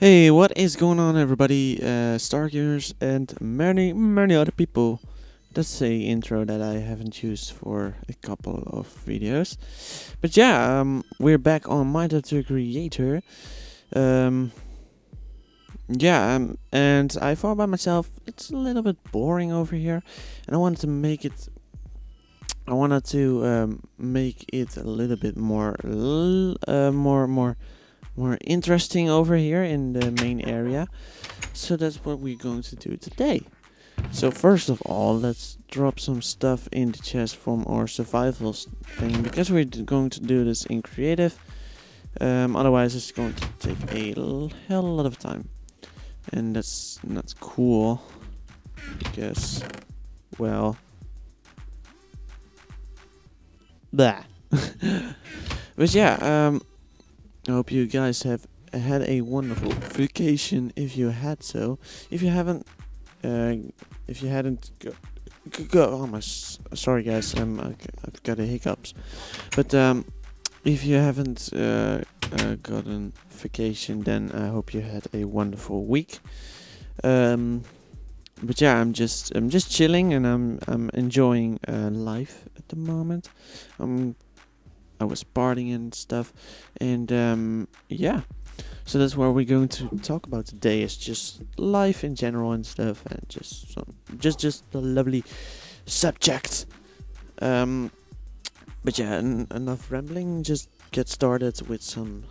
Hey, what is going on, everybody? Uh, Stargamers and many, many other people. That's a intro that I haven't used for a couple of videos. But yeah, um, we're back on Minecraft Creator. Um, yeah, um, and I thought by myself, it's a little bit boring over here, and I wanted to make it. I wanted to um, make it a little bit more, uh, more, more more interesting over here in the main area. So that's what we're going to do today. So first of all, let's drop some stuff in the chest from our survival thing because we're going to do this in creative. Um, otherwise, it's going to take a hell lot of time, and that's not cool because, well, blah. but yeah, um, I hope you guys have had a wonderful vacation if you had so. If you haven't, uh, if you hadn't go, go oh my, sorry guys, I'm, I've got a hiccups. But um, if you haven't uh, uh, gotten vacation, then I hope you had a wonderful week. Um, but yeah, I'm just I'm just chilling and I'm I'm enjoying uh, life at the moment. I'm I was partying and stuff, and um, yeah. So that's what we're going to talk about today. Is just life in general and stuff, and just some, just just a lovely subject. Um, but yeah, enough rambling. Just get started with some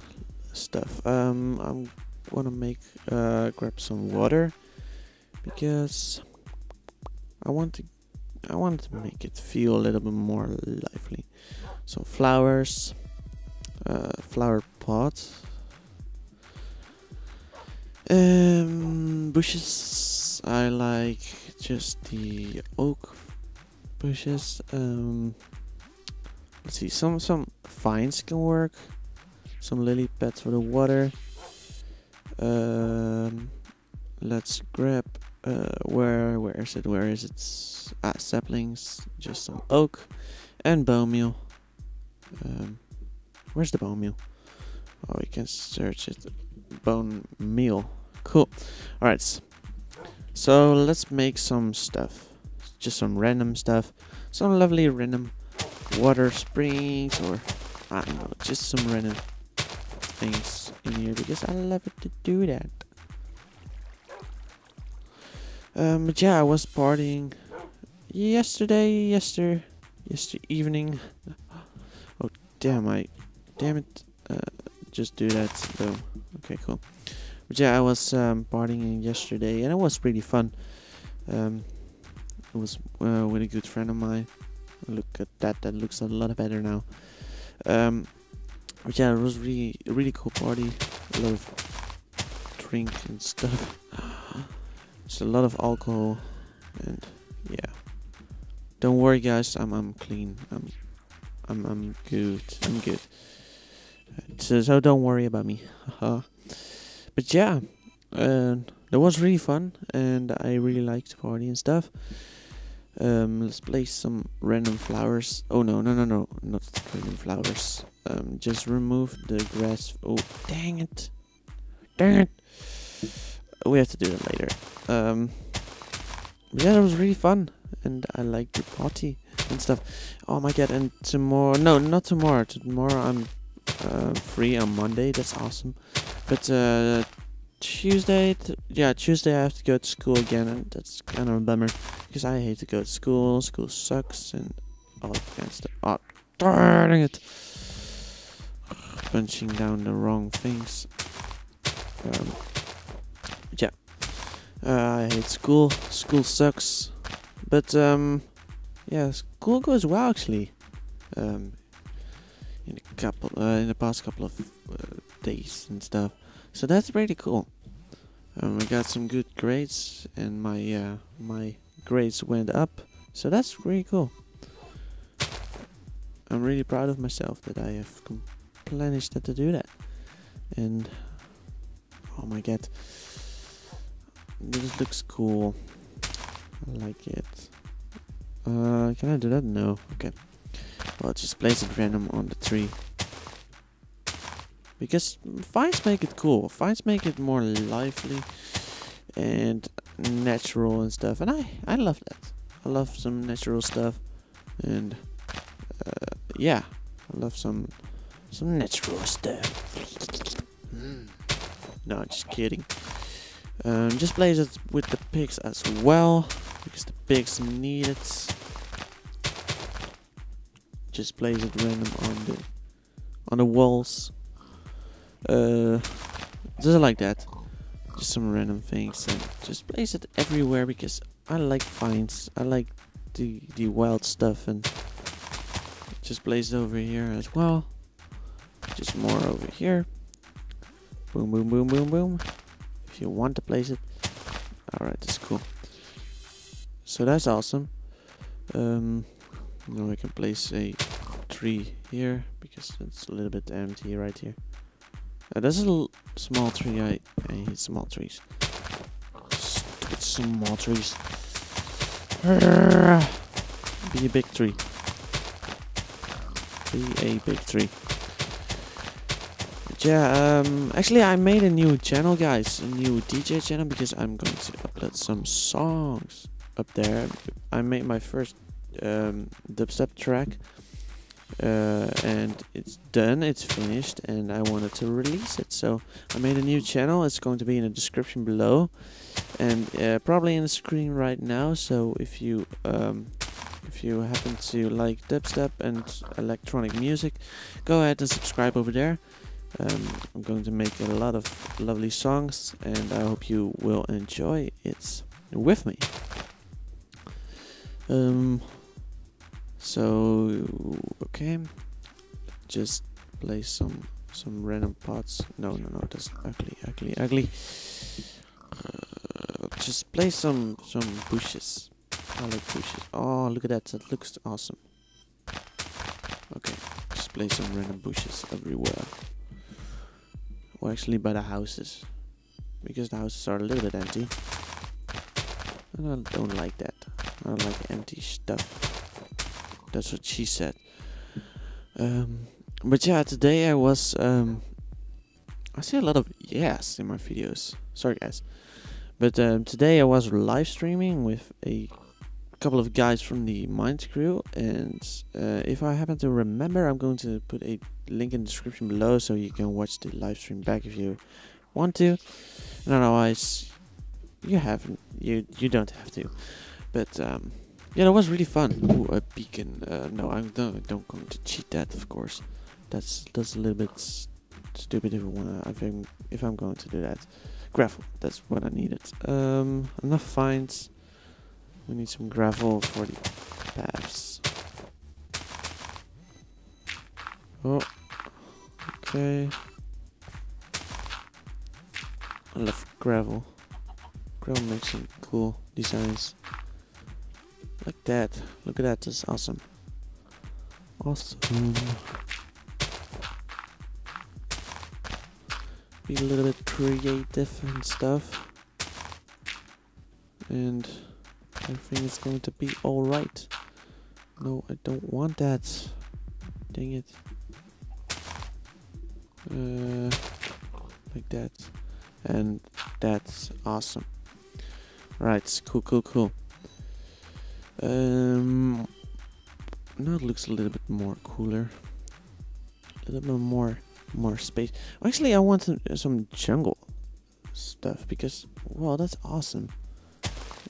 stuff. Um, I'm gonna make uh, grab some water because I want to I want to make it feel a little bit more lively. So flowers, uh, flower pot, um, bushes. I like just the oak bushes. Um, let's see, some some vines can work. Some lily pads for the water. Um, let's grab uh, where where is it? Where is it? Ah, saplings. Just some oak and bone meal. Um, where's the bone meal? Oh, we can search it. Bone meal. Cool. Alright. So let's make some stuff. Just some random stuff. Some lovely random water springs or I don't know, just some random things in here because I love it to do that. Um, but yeah, I was partying yesterday, yester, yesterday evening. Damn, I... Damn it. Uh, just do that, though. Okay, cool. But yeah, I was um, partying yesterday, and it was really fun. Um, it was uh, with a good friend of mine. Look at that, that looks a lot better now. Um, but yeah, it was really, really cool party. A lot of drink and stuff. Just a lot of alcohol, and yeah. Don't worry, guys. I'm I'm clean. I'm I'm I'm good. I'm good. So, so don't worry about me. but yeah, that was really fun, and I really liked the party and stuff. Um, let's place some random flowers. Oh no, no, no, no, not random flowers. Um, just remove the grass. Oh, dang it, dang it. We have to do it later. Um, yeah, that was really fun, and I liked the party and stuff. Oh my god! And tomorrow, no, not tomorrow. Tomorrow I'm uh, free on Monday. That's awesome. But uh, Tuesday, yeah, Tuesday I have to go to school again, and that's kind of a bummer because I hate to go to school. School sucks and all that kind of stuff. Oh, darn it! Punching down the wrong things. Um, yeah, uh, I hate school. School sucks. But um, yeah, school goes well actually. Um, in a couple, uh, in the past couple of uh, days and stuff. So that's pretty cool. Um, I got some good grades, and my uh, my grades went up. So that's really cool. I'm really proud of myself that I have managed to do that. And oh my god, this looks cool. I like it. Uh, can I do that? No. Okay. Well, just place it random on the tree. because vines make it cool. Vines make it more lively and natural and stuff, and I I love that. I love some natural stuff, and uh, yeah, I love some some natural stuff. Mm. No, just kidding. Um, just place it with the pigs as well, because the pigs need it. Just place it random on the on the walls. Uh, just like that. Just some random things and just place it everywhere because I like finds. I like the the wild stuff and just place it over here as well. Just more over here. Boom, boom, boom, boom, boom. If you want to place it. Alright, that's cool. So that's awesome. Um, now I can place a tree here because it's a little bit empty right here. Uh, there's a small tree. I, I hate small trees. Stupid small trees. Be a big tree. Be a big tree. But yeah, um, actually I made a new channel, guys. A new DJ channel because I'm going to upload some songs up there. I made my first um, dubstep track uh, and it's done it's finished and I wanted to release it. So I made a new channel it's going to be in the description below. And uh, probably in the screen right now so if you um, if you happen to like dubstep and electronic music go ahead and subscribe over there. Um, I'm going to make a lot of lovely songs and I hope you will enjoy it with me. Um, so okay, just place some some random pots. No, no, no, that's ugly, ugly, ugly. Uh, just place some some bushes. I like bushes. Oh, look at that! That looks awesome. Okay, just place some random bushes everywhere. Or actually by the houses, because the houses are a little bit empty. And I don't like that. I don't like empty stuff. That's what she said. Um, but yeah, today I was. Um, I see a lot of yes in my videos. Sorry, guys. But um, today I was live streaming with a couple of guys from the Minds crew, and uh, if I happen to remember, I'm going to put a link in the description below so you can watch the live stream back if you want to. And otherwise, you haven't. You you don't have to. But um, yeah, that was really fun. Ooh, a beacon. Uh, no, I'm don't, don't going to cheat that, of course. That's that's a little bit stupid if I wanna. If I'm if I'm going to do that. Gravel. That's what I needed. Um, enough finds. We need some gravel for the paths. Oh, okay. I love gravel. Gravel makes some cool designs. Like that. Look at that. That's awesome. Awesome. Be a little bit creative and stuff. And everything is going to be alright. No, I don't want that. Dang it. Uh, like that. And that's awesome. Right, cool, cool, cool. Um, now it looks a little bit more cooler. A little bit more more space. Actually, I want some, some jungle stuff because, well, that's awesome.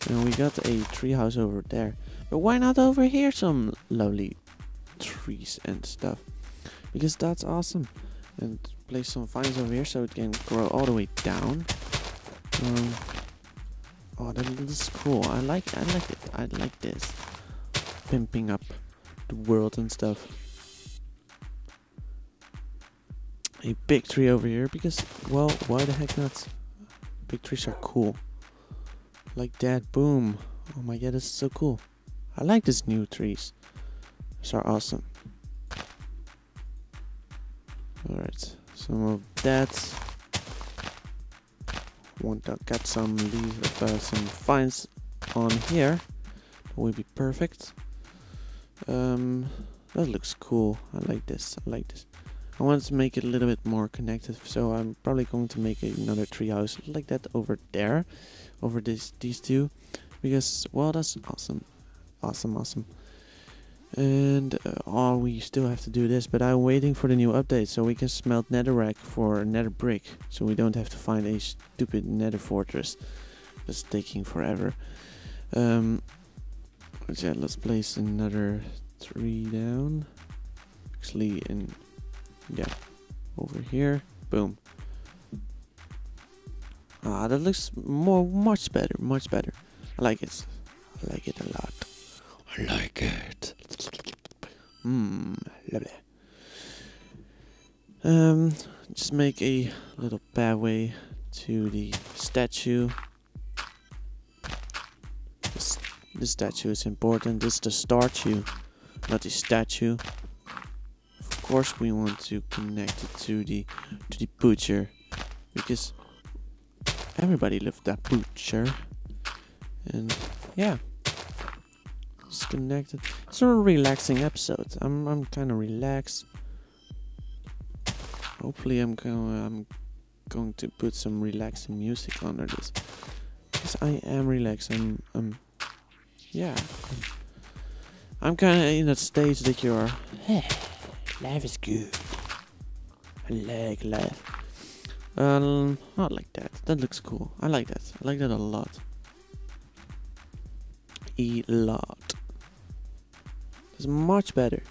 And we got a treehouse over there. But why not over here some lovely trees and stuff? Because that's awesome. And place some vines over here so it can grow all the way down. Um, Oh, that is cool. I like I like it. I like this. Pimping up the world and stuff. A big tree over here because well, why the heck not? Big trees are cool. Like that, boom. Oh my god, this is so cool. I like these new trees. These are awesome. Alright, some of that want to get some leave uh, some vines on here. That be perfect. Um, that looks cool. I like this. I like this. I want to make it a little bit more connected, so I'm probably going to make another treehouse like that over there, over this these two, because well that's awesome, awesome, awesome. And uh, oh, we still have to do this, but I'm waiting for the new update so we can smelt netherrack for nether brick, so we don't have to find a stupid nether fortress that's taking forever. Um, yeah, let's place another three down. Actually, in yeah, over here. Boom. Ah, that looks more, much better, much better. I like it. I like it a lot. I like it. Mmm, lovely. Um, just make a little pathway to the statue. This, this statue is important. This is the statue, not the statue Of course we want to connect it to the to the butcher because everybody loves that butcher and yeah it's connected it's a relaxing episode i'm i'm kind of relaxed hopefully i'm going i'm going to put some relaxing music under this because i am relaxed i'm i'm yeah i'm, kind of in that stage that you're Hey, Life is good. I like life. Um, not like that. That looks cool. I like that. I like that a lot. A lot. It's much better.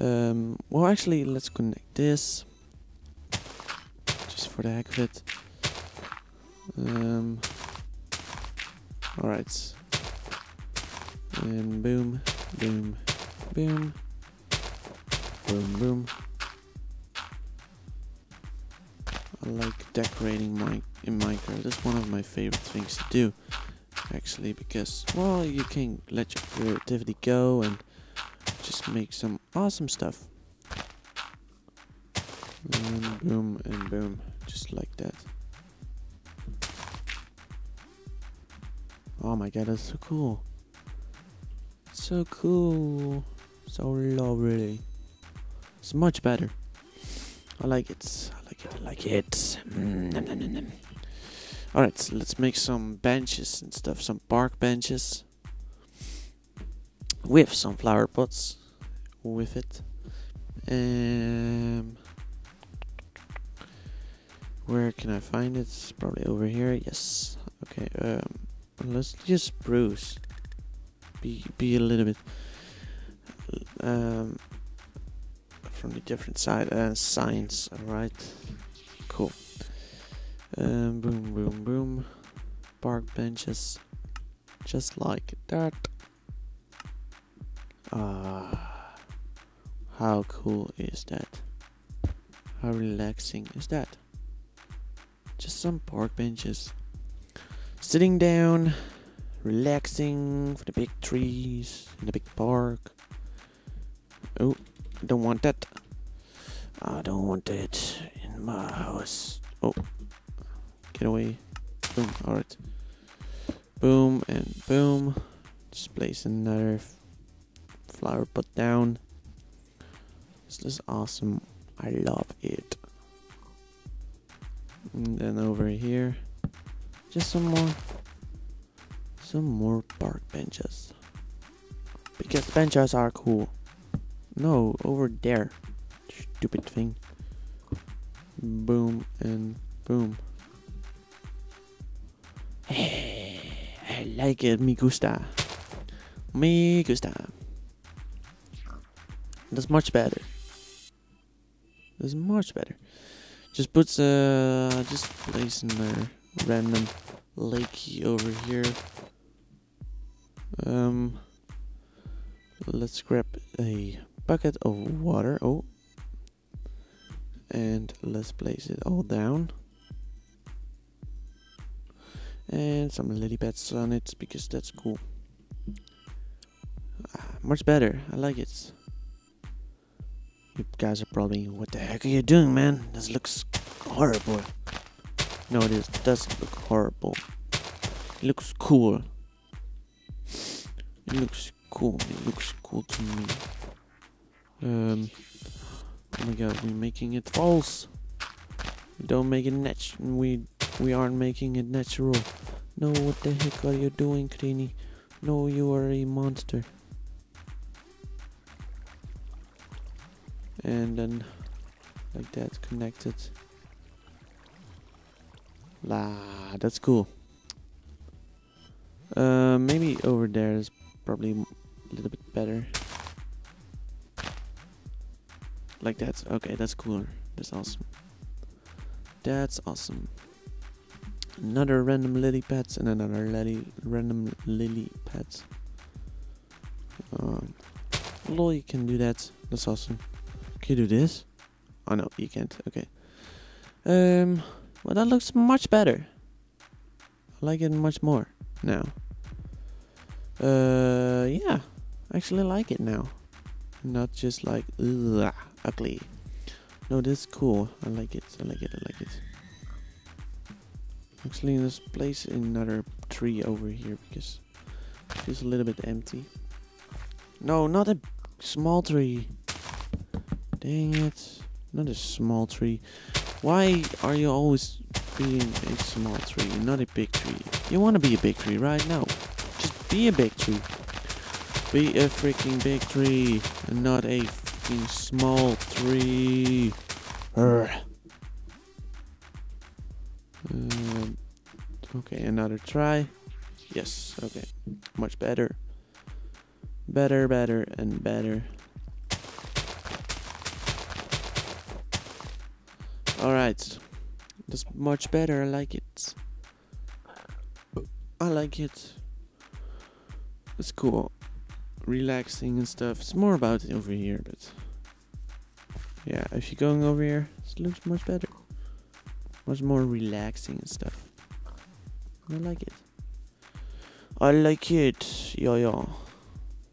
Um, well, actually, let's connect this. Just for the heck of it. Um, Alright. And boom, boom, boom. Boom, boom. I like decorating my in Minecraft. That's one of my favorite things to do, actually, because well, you can let your creativity go and just make some awesome stuff. And boom and boom, just like that. Oh my god, that's so cool. So cool. So lovely. It's much better. I like it. I like it. I like it. Mm, Alright, so let's make some benches and stuff. Some park benches. With some flower pots. With it. Um, where can I find it? Probably over here. Yes. Okay. Um, let's just spruce. Be be a little bit. Um, from the different side uh, signs. Alright, cool. Um, boom, boom, boom. Park benches, just like that. Ah, how cool is that? How relaxing is that? Just some park benches. Sitting down, relaxing for the big trees in the big park. Oh, don't want that. I don't want it in my house. Oh, get away. Boom, alright. Boom and boom. Just place another flower pot down. This is awesome. I love it. And then over here, just some more, some more park benches. Because benches are cool. No, over there. Stupid thing. Boom and boom. Like it. Me gusta. Me gusta. That's much better. That's much better. Just puts uh just place a random lake over here. Um let's grab a bucket of water. Oh. And let's place it all down. And some lily pads on it because that's cool. Ah, much better. I like it. You guys are probably, what the heck are you doing, man? This looks horrible. No, it is, doesn't look horrible. It looks cool. It looks cool. It looks cool to me. Um, Oh my god, we're making it false. We don't make it nat- we we aren't making it natural. No, what the heck are you doing, Krenie? No, you are a monster. And then like that connected. La, that's cool. Uh, maybe over there is probably a little bit better. Like that. Okay, that's cooler. That's awesome. That's awesome. Another random lily pads and another lily random lily pads. Uh, lol, you can do that. That's awesome. Can you do this? Oh no, you can't. Okay. Um, well that looks much better. I like it much more now. Uh, yeah, I actually like it now. Not just like ugh, ugly. No, this is cool. I like it. I like it. I like it. Actually, let's place another tree over here because it feels a little bit empty. No, not a small tree. Dang it. Not a small tree. Why are you always being a small tree, not a big tree? You want to be a big tree right now. Just be a big tree. Be a freaking big tree and not a freaking small tree. Urgh. Um, okay, another try. Yes, okay. Much better. Better, better, and better. Alright. That's much better. I like it. I like it. It's cool. Relaxing and stuff. It's more about it over here, but yeah, if you're going over here, it looks much better. Much more relaxing and stuff. I like it. I like it. Yeah, yeah.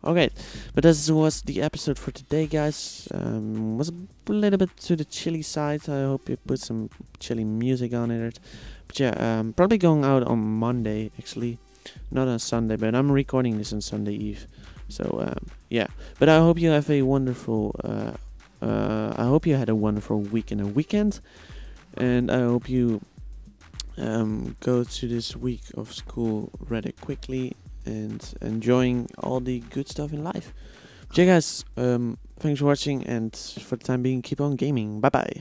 Okay, but this was the episode for today, guys. Um, was a little bit to the chilly side. I hope you put some chilly music on it. But yeah, um, probably going out on Monday actually, not on Sunday. But I'm recording this on Sunday Eve, so um, yeah. But I hope you have a wonderful. Uh, uh, I hope you had a wonderful week and a weekend, and I hope you um, go to this week of school rather quickly and enjoying all the good stuff in life. Yeah, guys, um, thanks for watching, and for the time being, keep on gaming. Bye bye.